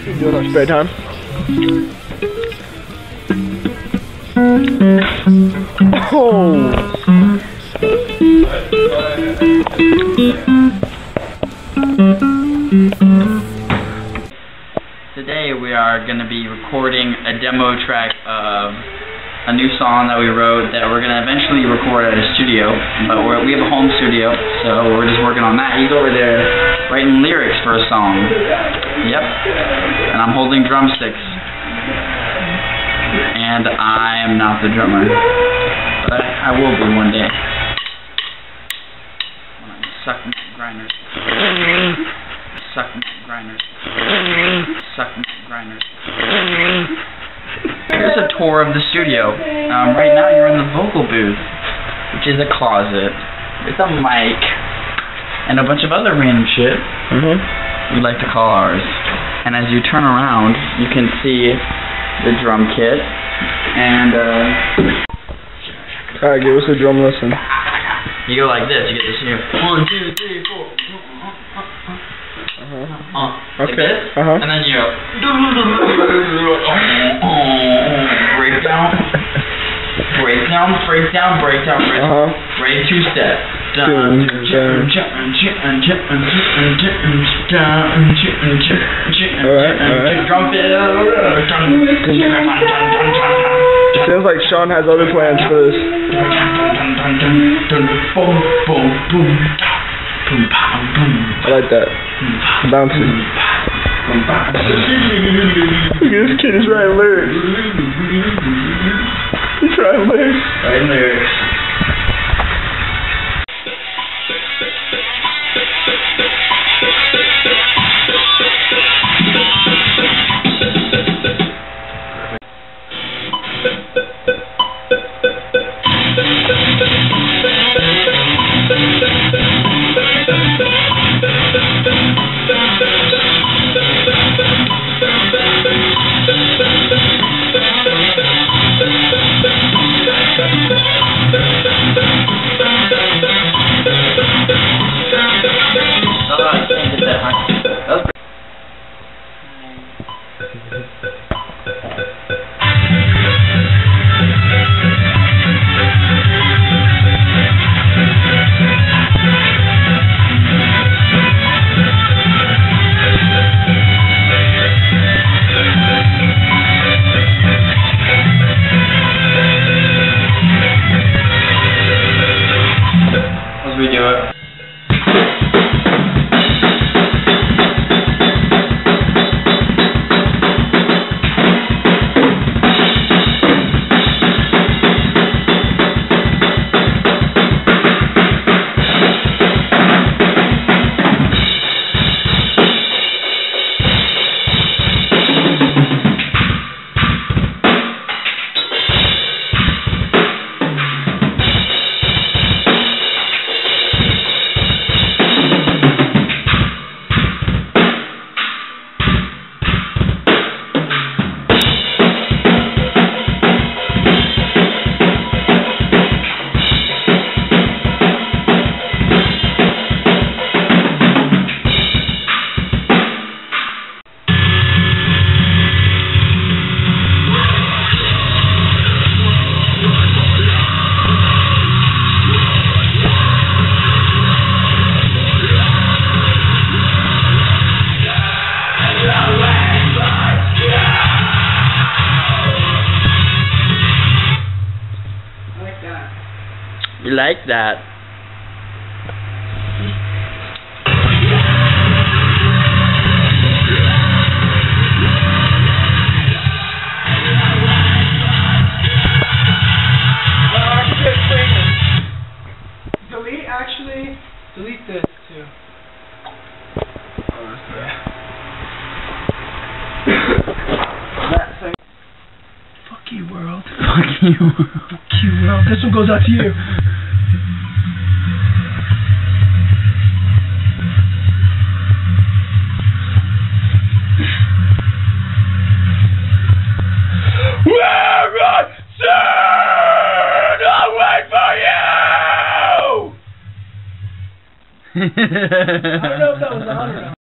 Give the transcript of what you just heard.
spare time? Oh! Today we are going to be recording a demo track of a new song that we wrote that we're going to eventually record at a studio, but we have a home studio, so we're just working on that. He's over there writing lyrics for a song. Yep. And I'm holding drumsticks. And I am not the drummer. But I will be one day. When I'm sucking grinders. Sucking grinders. Sucking grinders. Here's a tour of the studio. Um, right now you're in the vocal booth, which is a closet with a mic and a bunch of other random shit Mm-hmm. we like to call ours. And as you turn around, you can see the drum kit and uh, Alright, give us a drum lesson. you go like this. You get this here. One, two, three, four. Uh-huh. Uh, like Okay, this, uh-huh. And then you go. breakdown, breakdown, breakdown, breakdown, breakdown. Uh-huh. Two step. Alright, alright. Sounds like Sean has other plans for this. I like that. Bouncy. Look at this kid is writing lyrics. He's writing lyrics. Right lyrics. That was video You like that? Delete, actually, delete this too. that thing. Fuck you, world. Fuck you. Fuck you, world. This one goes out to you. I don't know if that was or not.